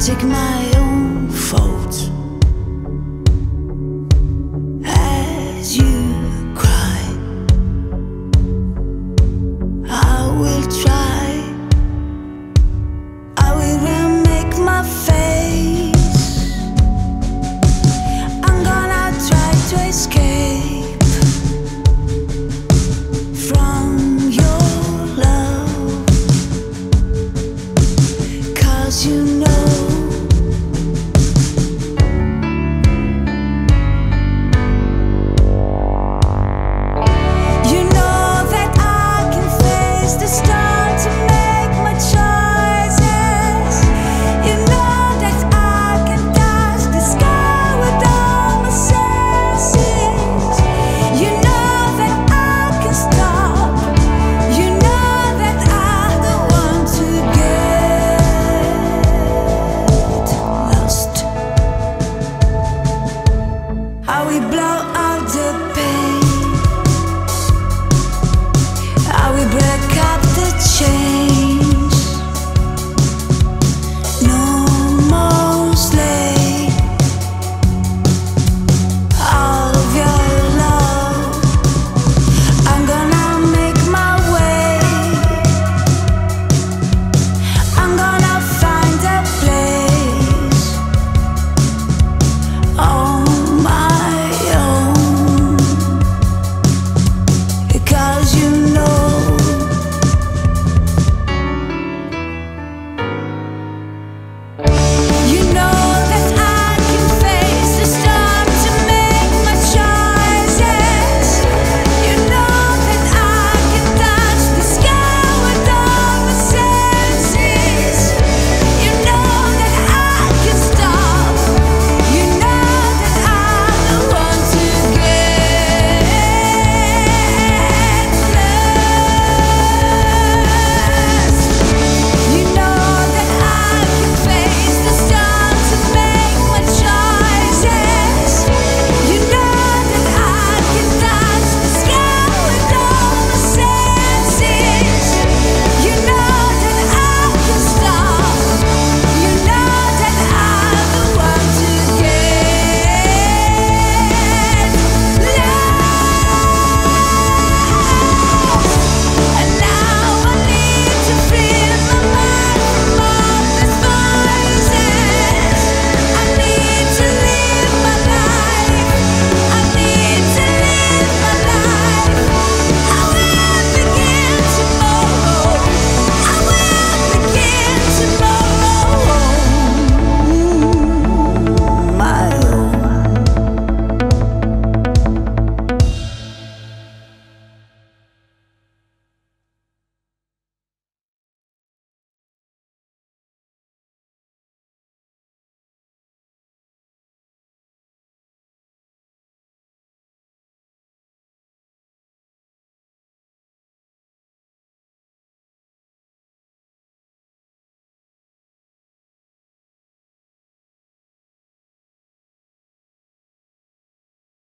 take my own fault as you cry. I will try. I will remake my face. I'm gonna try to escape from your love. Cause you we blow